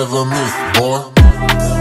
never miss, boy.